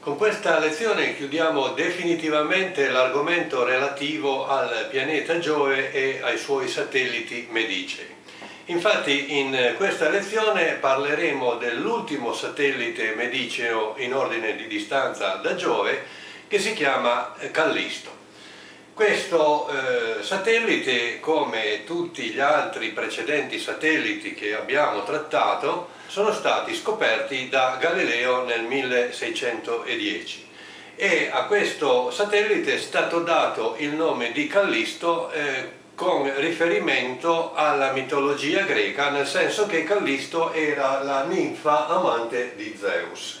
Con questa lezione chiudiamo definitivamente l'argomento relativo al pianeta Giove e ai suoi satelliti medicei. Infatti in questa lezione parleremo dell'ultimo satellite mediceo in ordine di distanza da Giove che si chiama Callisto. Questo eh, satellite, come tutti gli altri precedenti satelliti che abbiamo trattato, sono stati scoperti da Galileo nel 1610 e a questo satellite è stato dato il nome di Callisto eh, con riferimento alla mitologia greca, nel senso che Callisto era la ninfa amante di Zeus.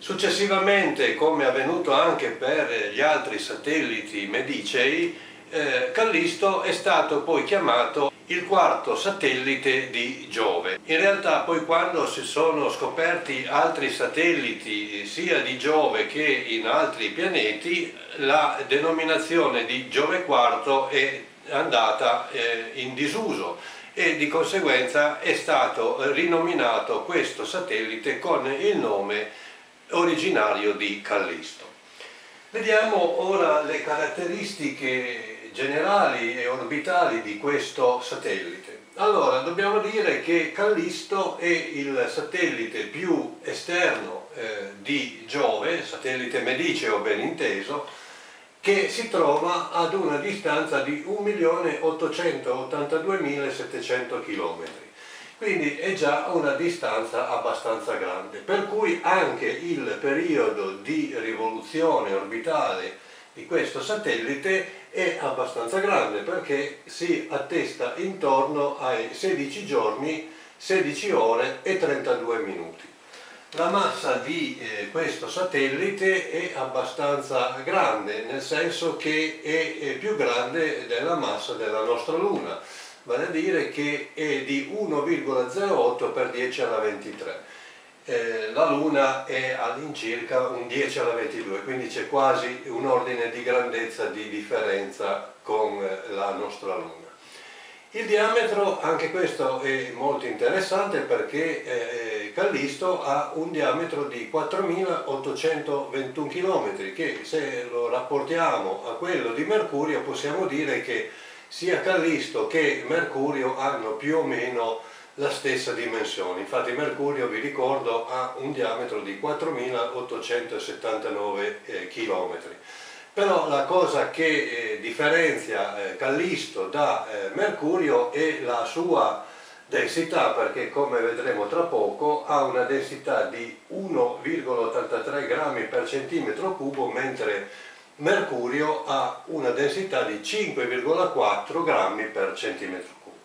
Successivamente, come è avvenuto anche per gli altri satelliti medicei, eh, Callisto è stato poi chiamato il quarto satellite di Giove. In realtà poi quando si sono scoperti altri satelliti sia di Giove che in altri pianeti, la denominazione di Giove IV è andata eh, in disuso e di conseguenza è stato rinominato questo satellite con il nome originario di Callisto. Vediamo ora le caratteristiche generali e orbitali di questo satellite. Allora, dobbiamo dire che Callisto è il satellite più esterno eh, di Giove, satellite mediceo ben inteso, che si trova ad una distanza di 1.882.700 km quindi è già una distanza abbastanza grande, per cui anche il periodo di rivoluzione orbitale di questo satellite è abbastanza grande perché si attesta intorno ai 16 giorni, 16 ore e 32 minuti. La massa di eh, questo satellite è abbastanza grande, nel senso che è, è più grande della massa della nostra Luna vale a dire che è di 1,08 per 10 alla 23. Eh, la Luna è all'incirca un 10 alla 22, quindi c'è quasi un ordine di grandezza di differenza con eh, la nostra Luna. Il diametro, anche questo è molto interessante perché eh, Callisto ha un diametro di 4821 km che se lo rapportiamo a quello di Mercurio possiamo dire che sia Callisto che Mercurio hanno più o meno la stessa dimensione. Infatti Mercurio, vi ricordo, ha un diametro di 4.879 eh, km. Però la cosa che eh, differenzia eh, Callisto da eh, Mercurio è la sua densità, perché come vedremo tra poco ha una densità di 1,83 grammi per centimetro cubo, mentre mercurio ha una densità di 5,4 grammi per centimetro cubo.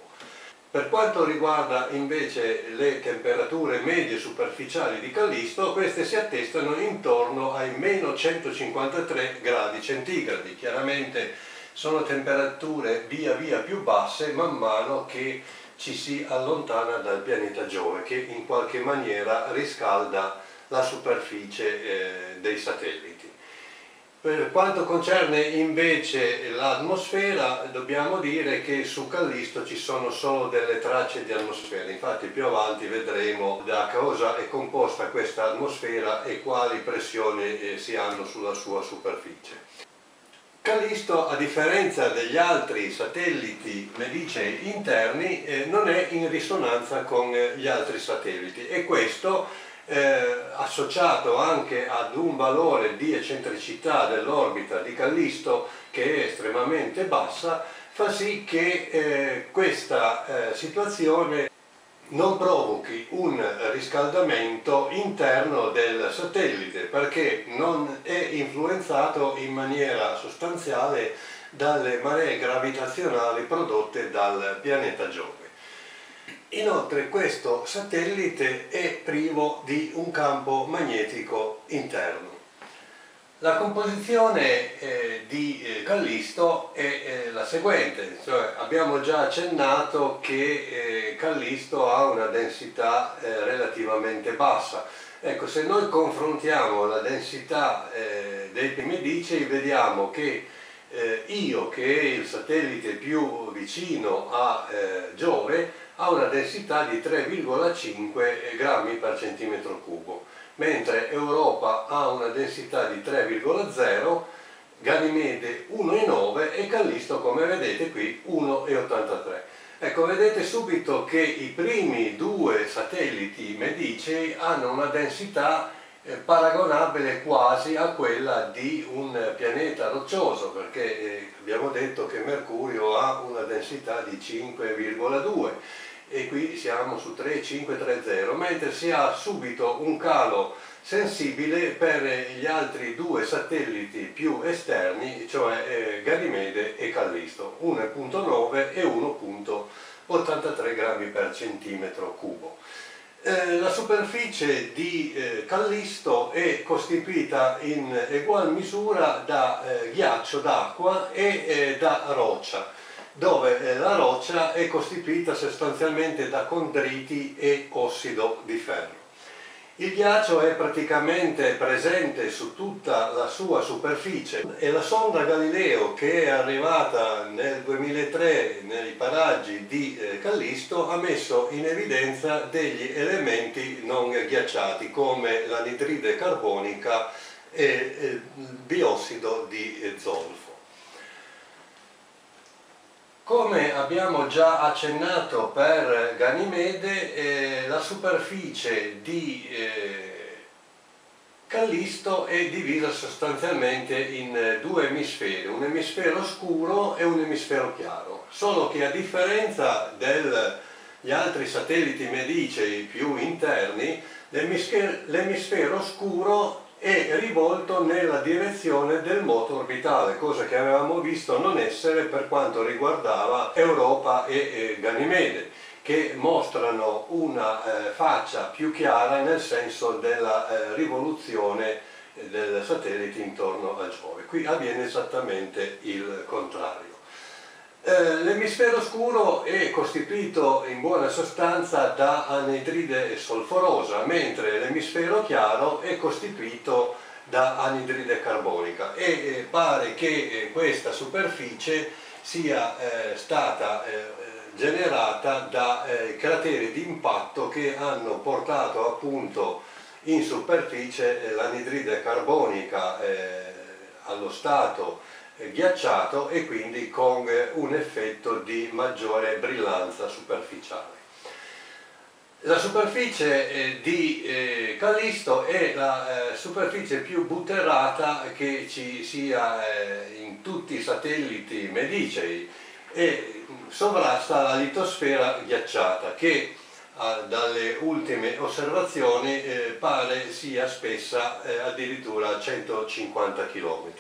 Per quanto riguarda invece le temperature medie superficiali di Callisto, queste si attestano intorno ai meno 153 gradi centigradi. Chiaramente sono temperature via via più basse man mano che ci si allontana dal pianeta Giove, che in qualche maniera riscalda la superficie eh, dei satelliti. Per quanto concerne invece l'atmosfera, dobbiamo dire che su Callisto ci sono solo delle tracce di atmosfera, infatti più avanti vedremo da cosa è composta questa atmosfera e quali pressioni eh, si hanno sulla sua superficie. Callisto, a differenza degli altri satelliti medicei interni, eh, non è in risonanza con gli altri satelliti e questo eh, associato anche ad un valore di eccentricità dell'orbita di Callisto che è estremamente bassa, fa sì che eh, questa eh, situazione non provochi un riscaldamento interno del satellite perché non è influenzato in maniera sostanziale dalle maree gravitazionali prodotte dal pianeta Giove. Inoltre questo satellite è privo di un campo magnetico interno. La composizione eh, di eh, Callisto è eh, la seguente, cioè abbiamo già accennato che eh, Callisto ha una densità eh, relativamente bassa. Ecco, se noi confrontiamo la densità eh, dei primedicei vediamo che Io, che è il satellite più vicino a Giove, ha una densità di 3,5 grammi per centimetro cubo, mentre Europa ha una densità di 3,0, Ganimede 1,9 e Callisto come vedete qui 1,83. Ecco, vedete subito che i primi due satelliti medicei hanno una densità eh, paragonabile quasi a quella di un pianeta roccioso, perché eh, abbiamo detto che Mercurio ha una densità di 5,2 e qui siamo su 3,530, mentre si ha subito un calo sensibile per gli altri due satelliti più esterni, cioè eh, Ganimede e Callisto, 1,9 e 1,83 grammi per centimetro cubo. Eh, la superficie di eh, Callisto è costituita in egual misura da ghiaccio d'acqua e da roccia dove eh, la roccia è costituita sostanzialmente da condriti e ossido di ferro. Il ghiaccio è praticamente presente su tutta la sua superficie e la sonda Galileo che è arrivata nel 2003 nei paraggi di eh, Callisto ha messo in evidenza degli elementi non ghiacciati come l'anidride carbonica e il biossido di zolfo. Come abbiamo già accennato per Ganimede, eh, la superficie di eh, Callisto è divisa sostanzialmente in due emisferi, un emisfero scuro e un emisfero chiaro, solo che a differenza degli altri satelliti medicei più interni, l'emisfero scuro è rivolto nella direzione del moto orbitale, cosa che avevamo visto non essere per quanto riguardava Europa e, e Ganimede, che mostrano una eh, faccia più chiara nel senso della eh, rivoluzione del satellite intorno a Giove. Qui avviene esattamente il contrario. Eh, l'emisfero scuro è costituito in buona sostanza da anidride solforosa, mentre l'emisfero chiaro è costituito da anidride carbonica. E eh, pare che eh, questa superficie sia stata generata da crateri di impatto che hanno portato appunto in superficie l'anidride carbonica allo stato ghiacciato e quindi con un effetto di maggiore brillanza superficiale. La superficie eh, di eh, Callisto è la eh, superficie più butterata che ci sia in tutti i satelliti medicei e sovrasta la litosfera ghiacciata che dalle ultime osservazioni pare sia spessa addirittura 150 km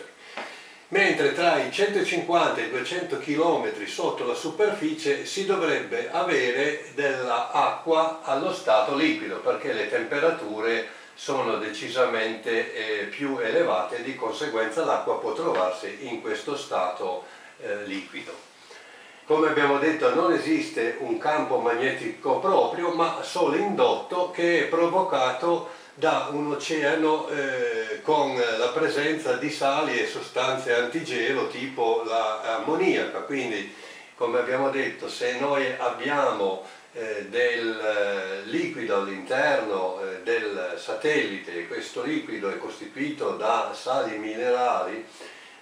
mentre tra i 150 e i 200 km sotto la superficie si dovrebbe avere dell'acqua allo stato liquido perché le temperature sono decisamente eh, più elevate e di conseguenza l'acqua può trovarsi in questo stato eh, liquido. Come abbiamo detto non esiste un campo magnetico proprio ma solo indotto che è provocato da un oceano eh, con la presenza di sali e sostanze antigelo tipo l'ammoniaca, quindi come abbiamo detto se noi abbiamo eh, del eh, liquido all'interno eh, del satellite e questo liquido è costituito da sali minerali,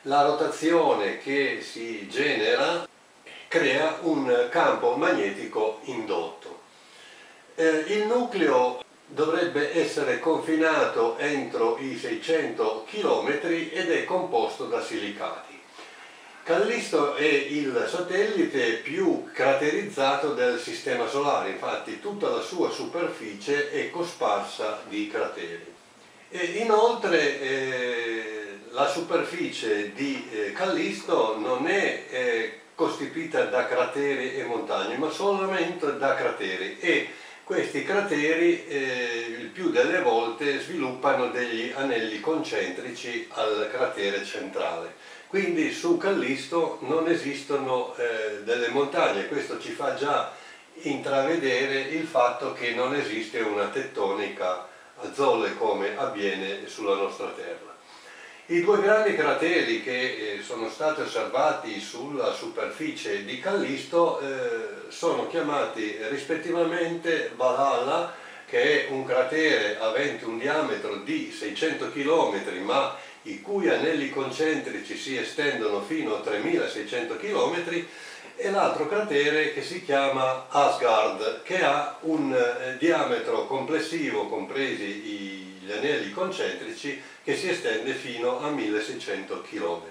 la rotazione che si genera crea un campo magnetico indotto. Eh, il nucleo dovrebbe essere confinato entro i 600 km ed è composto da silicati. Callisto è il satellite più craterizzato del Sistema Solare, infatti tutta la sua superficie è cosparsa di crateri. E inoltre eh, la superficie di eh, Callisto non è eh, costituita da crateri e montagne, ma solamente da crateri e questi crateri eh, il più delle volte sviluppano degli anelli concentrici al cratere centrale. Quindi su Callisto non esistono eh, delle montagne, questo ci fa già intravedere il fatto che non esiste una tettonica a zolle come avviene sulla nostra Terra. I due grandi crateri che eh, sono stati osservati sulla superficie di Callisto eh, sono chiamati rispettivamente Valhalla che è un cratere avente un diametro di 600 km ma i cui anelli concentrici si estendono fino a 3600 km e l'altro cratere che si chiama Asgard che ha un eh, diametro complessivo compresi gli anelli concentrici che si estende fino a 1600 km.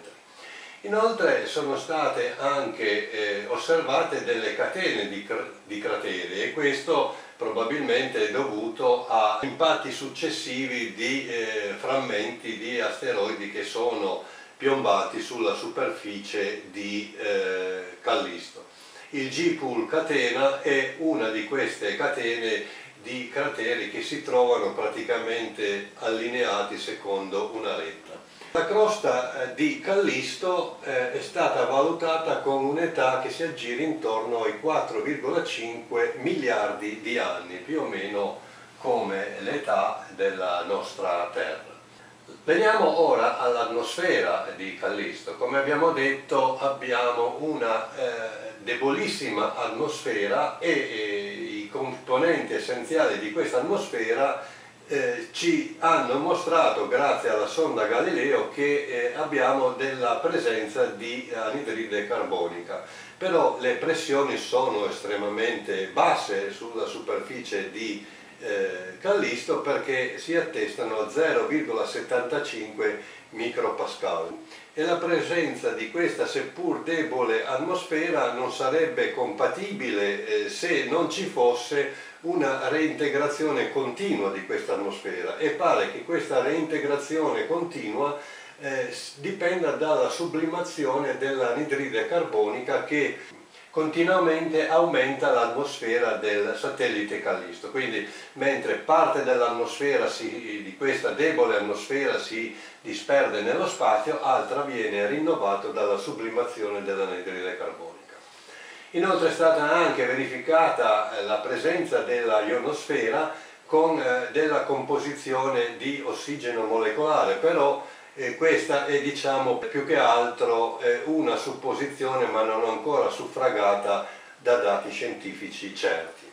Inoltre sono state anche eh, osservate delle catene di, di crateri e questo probabilmente è dovuto a impatti successivi di eh, frammenti di asteroidi che sono piombati sulla superficie di eh, Callisto. Il G-Pool catena è una di queste catene di crateri che si trovano praticamente allineati secondo una retta. La crosta eh, di Callisto eh, è stata valutata con un'età che si aggira intorno ai 4,5 miliardi di anni, più o meno come l'età della nostra Terra. Veniamo ora all'atmosfera di Callisto. Come abbiamo detto abbiamo una eh, debolissima atmosfera e i componenti essenziali di questa atmosfera eh, ci hanno mostrato, grazie alla sonda Galileo, che eh, abbiamo della presenza di anidride carbonica. Però le pressioni sono estremamente basse sulla superficie di eh, Callisto perché si attestano a 0,75 micropascal e la presenza di questa seppur debole atmosfera non sarebbe compatibile eh, se non ci fosse una reintegrazione continua di questa atmosfera. E pare che questa reintegrazione continua eh, dipenda dalla sublimazione dell'anidride carbonica che continuamente aumenta l'atmosfera del satellite Callisto. Quindi mentre parte dell'atmosfera di questa debole atmosfera si disperde nello spazio, altra viene rinnovata dalla sublimazione dell'anidride carbonica. Inoltre è stata anche verificata eh, la presenza della ionosfera con eh, della composizione di ossigeno molecolare, però eh, questa è diciamo più che altro eh, una supposizione ma non ancora suffragata da dati scientifici certi.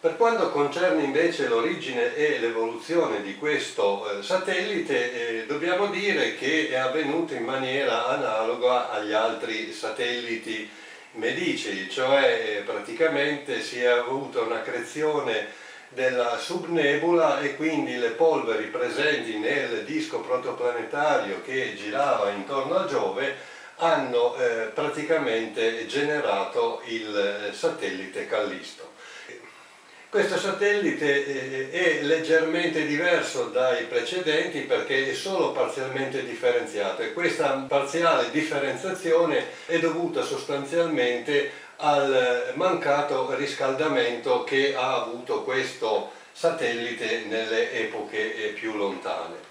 Per quanto concerne invece l'origine e l'evoluzione di questo eh, satellite, eh, dobbiamo dire che è avvenuto in maniera analoga agli altri satelliti medici, cioè praticamente si è avuta una creazione della subnebula e quindi le polveri presenti nel disco protoplanetario che girava intorno a Giove hanno eh, praticamente generato il eh, satellite Callisto. Questo satellite eh, è leggermente diverso dai precedenti perché è solo parzialmente differenziato e questa parziale differenziazione è dovuta sostanzialmente al mancato riscaldamento che ha avuto questo satellite nelle epoche eh, più lontane.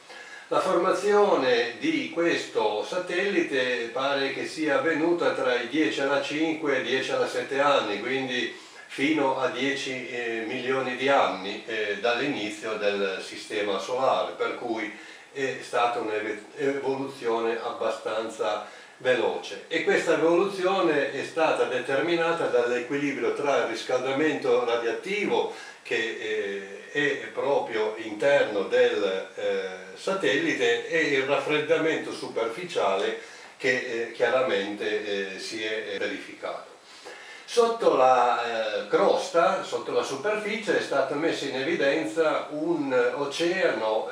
La formazione di questo satellite pare che sia avvenuta tra i 10 alla 5 e i 10 alla 7 anni, quindi fino a 10 eh, milioni di anni eh, dall'inizio del sistema solare, per cui è stata un'evoluzione abbastanza veloce e questa evoluzione è stata determinata dall'equilibrio tra il riscaldamento radioattivo che eh, è proprio interno del eh, satellite e il raffreddamento superficiale che eh, chiaramente si è verificato. Sotto la crosta, sotto la superficie, è stato messo in evidenza un oceano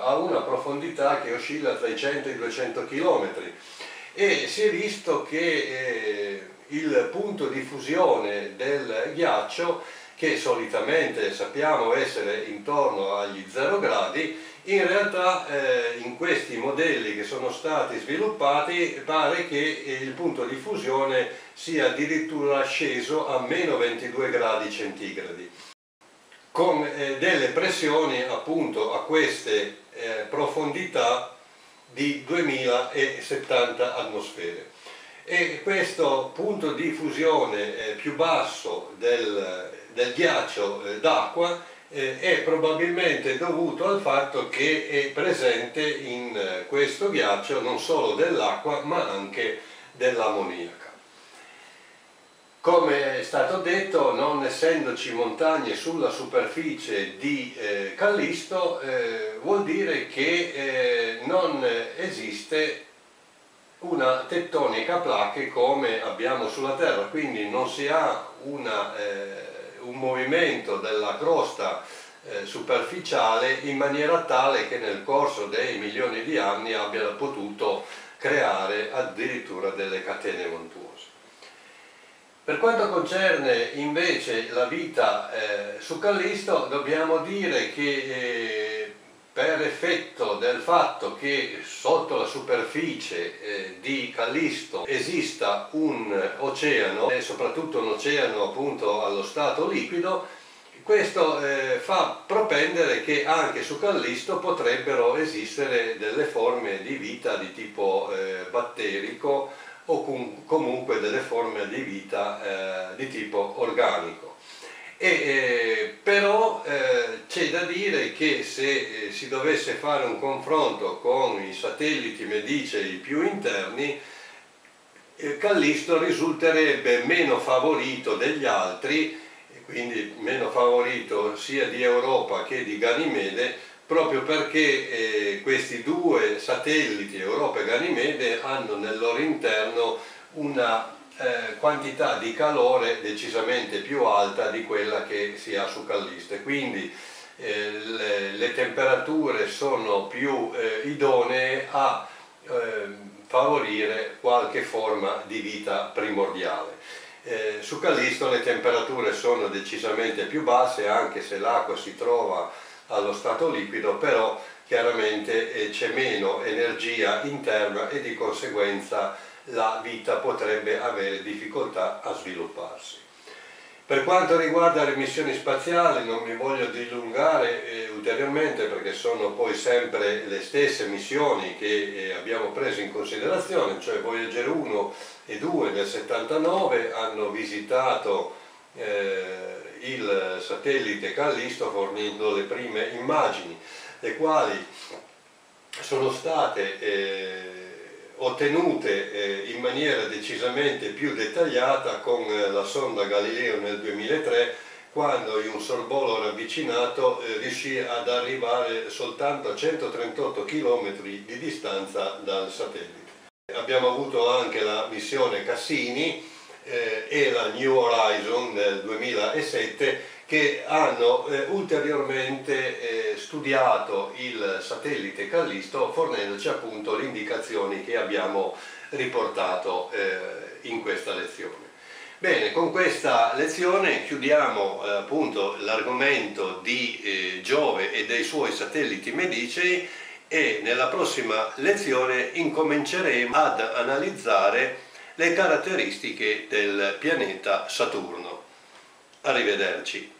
a una profondità che oscilla tra i 100 e i 200 km e si è visto che eh, il punto di fusione del ghiaccio che solitamente sappiamo essere intorno agli 0 gradi, in realtà eh, in questi modelli che sono stati sviluppati pare che il punto di fusione sia addirittura sceso a meno 22 gradi centigradi. Con eh, delle pressioni appunto a queste eh, profondità di 2070 atmosfere e questo punto di fusione eh, più basso del, del ghiaccio eh, d'acqua eh, è probabilmente dovuto al fatto che è presente in questo ghiaccio non solo dell'acqua ma anche dell'ammoniaca. Come è stato detto, non essendoci montagne sulla superficie di eh, Callisto, eh, vuol dire che eh, non esiste una tettonica placche come abbiamo sulla Terra, quindi non si ha una, eh, un movimento della crosta eh, superficiale in maniera tale che nel corso dei milioni di anni abbia potuto creare addirittura delle catene montuose. Per quanto concerne invece la vita eh, su Callisto dobbiamo dire che eh, per effetto del fatto che sotto la superficie eh, di Callisto esista un oceano e soprattutto un oceano appunto allo stato liquido questo eh, fa propendere che anche su Callisto potrebbero esistere delle forme di vita di tipo eh, batterico o com comunque delle forme di vita eh, di tipo organico. E, eh, però eh, c'è da dire che se eh, si dovesse fare un confronto con i satelliti medicei più interni, eh, Callisto risulterebbe meno favorito degli altri, quindi meno favorito sia di Europa che di Ganimede, proprio perché eh, questi due satelliti, Europa e Ganimede, hanno nel loro interno una eh, quantità di calore decisamente più alta di quella che si ha su Calliste. Quindi eh, le, le, temperature sono più eh, idonee a ehm, favorire qualche forma di vita primordiale. Eh, su Callisto le temperature sono decisamente più basse anche se l'acqua si trova allo stato liquido, però chiaramente eh, c'è meno energia interna e di conseguenza la vita potrebbe avere difficoltà a svilupparsi. Per quanto riguarda le missioni spaziali non mi voglio dilungare eh, ulteriormente perché sono poi sempre le stesse missioni che eh, abbiamo preso in considerazione, cioè Voyager 1 e 2 del 79 hanno visitato eh, il satellite Callisto fornendo le prime immagini, le quali sono state eh, ottenute eh, in maniera decisamente più dettagliata con eh, la sonda Galileo nel 2003 quando in un sorvolo ravvicinato eh, riuscì ad arrivare soltanto a 138 km di distanza dal satellite. Abbiamo avuto anche la missione Cassini eh, e la New Horizon nel 2007 che hanno eh, ulteriormente eh, studiato il satellite Callisto fornendoci appunto le indicazioni che abbiamo riportato eh, in questa lezione. Bene, con questa lezione chiudiamo eh, appunto l'argomento di eh, Giove e dei suoi satelliti medicei e nella prossima lezione incominceremo ad analizzare le caratteristiche del pianeta Saturno. Arrivederci.